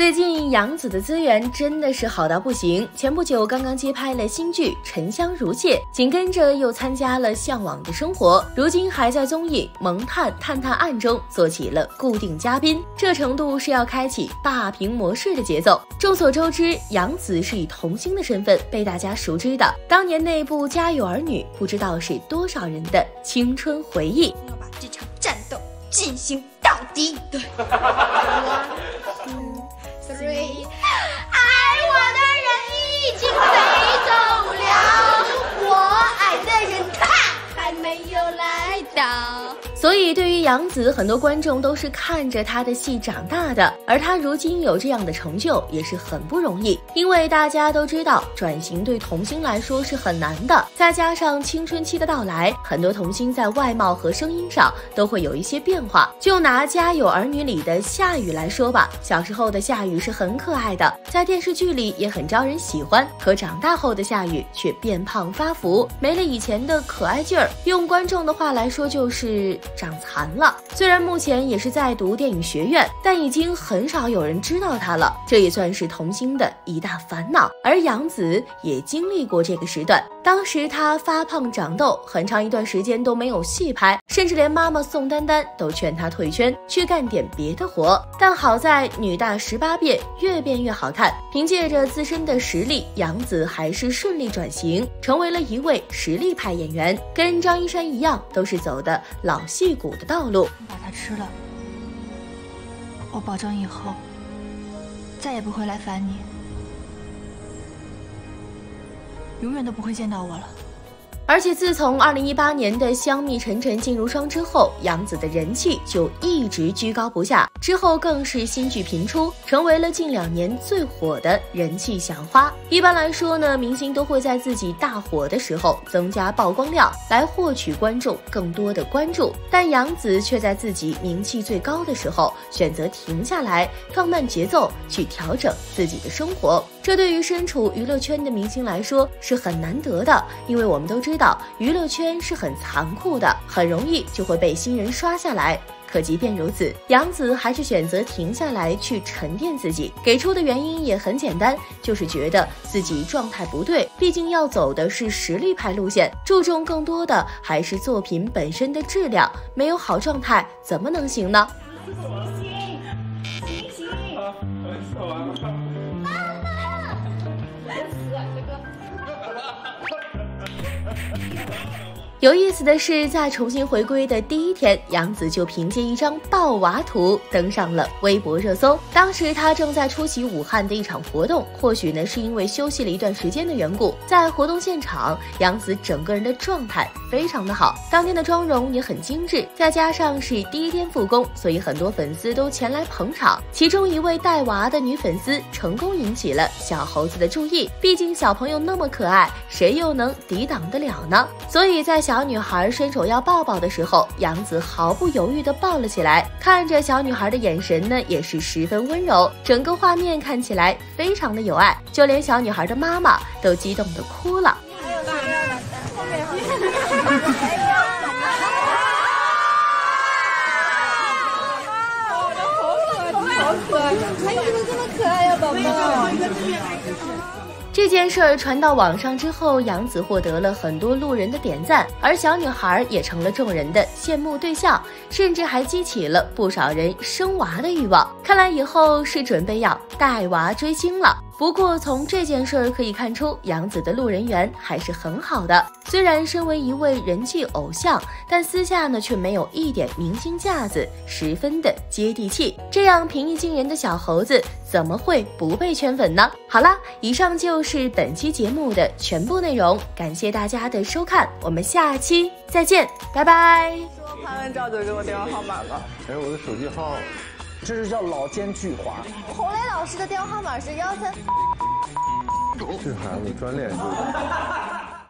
最近杨紫的资源真的是好到不行。前不久刚刚接拍了新剧《沉香如屑》，紧跟着又参加了《向往的生活》，如今还在综艺《萌探探探案》中做起了固定嘉宾，这程度是要开启霸屏模式的节奏。众所周知，杨紫是以童星的身份被大家熟知的。当年那部《家有儿女》，不知道是多少人的青春回忆。要把这场战斗进行到底。对。three，所以，对于杨紫，很多观众都是看着她的戏长大的，而她如今有这样的成就也是很不容易。因为大家都知道，转型对童星来说是很难的，再加上青春期的到来，很多童星在外貌和声音上都会有一些变化。就拿《家有儿女》里的夏雨来说吧，小时候的夏雨是很可爱的，在电视剧里也很招人喜欢，可长大后的夏雨却变胖发福，没了以前的可爱劲儿。用观众的话来说，就是。长残了，虽然目前也是在读电影学院，但已经很少有人知道他了。这也算是童星的一大烦恼。而杨紫也经历过这个时段，当时她发胖长痘，很长一段时间都没有戏拍，甚至连妈妈宋丹丹都劝她退圈，去干点别的活。但好在女大十八变，越变越好看。凭借着自身的实力，杨紫还是顺利转型，成为了一位实力派演员，跟张一山一样，都是走的老。戏辟谷的道路，把它吃了，我保证以后再也不会来烦你，永远都不会见到我了。而且自从二零一八年的《香蜜沉沉烬如霜》之后，杨紫的人气就一直居高不下。之后更是新剧频出，成为了近两年最火的人气小花。一般来说呢，明星都会在自己大火的时候增加曝光量，来获取观众更多的关注。但杨紫却在自己名气最高的时候选择停下来，放慢节奏，去调整自己的生活。这对于身处娱乐圈的明星来说是很难得的，因为我们都知道娱乐圈是很残酷的，很容易就会被新人刷下来。可即便如此，杨紫还是选择停下来去沉淀自己，给出的原因也很简单，就是觉得自己状态不对。毕竟要走的是实力派路线，注重更多的还是作品本身的质量。没有好状态怎么能行呢？死了，这个。有意思的是，在重新回归的第一天，杨紫就凭借一张抱娃图登上了微博热搜。当时她正在出席武汉的一场活动，或许呢是因为休息了一段时间的缘故，在活动现场，杨紫整个人的状态非常的好，当天的妆容也很精致，再加上是第一天复工，所以很多粉丝都前来捧场。其中一位带娃的女粉丝成功引起了小猴子的注意，毕竟小朋友那么可爱，谁又能抵挡得了呢？所以在。小女孩伸手要抱抱的时候，杨紫毫不犹豫地抱了起来，看着小女孩的眼神呢，也是十分温柔，整个画面看起来非常的有爱，就连小女孩的妈妈都激动的哭了。好可爱，哎呦，怎么这么可爱呀，宝宝！这件事儿传到网上之后，杨紫获得了很多路人的点赞，而小女孩也成了众人的羡慕对象，甚至还激起了不少人生娃的欲望。看来以后是准备要带娃追星了。不过从这件事儿可以看出，杨紫的路人缘还是很好的。虽然身为一位人气偶像，但私下呢却没有一点明星架子，十分的接地气。这样平易近人的小猴子，怎么会不被圈粉呢？好啦，以上就是本期节目的全部内容，感谢大家的收看，我们下期再见，拜拜。说拍完照就给我电话号码吧。哎，我的手机号。这是叫老奸巨猾。洪雷老师的电话号码是幺三。这孩子专练。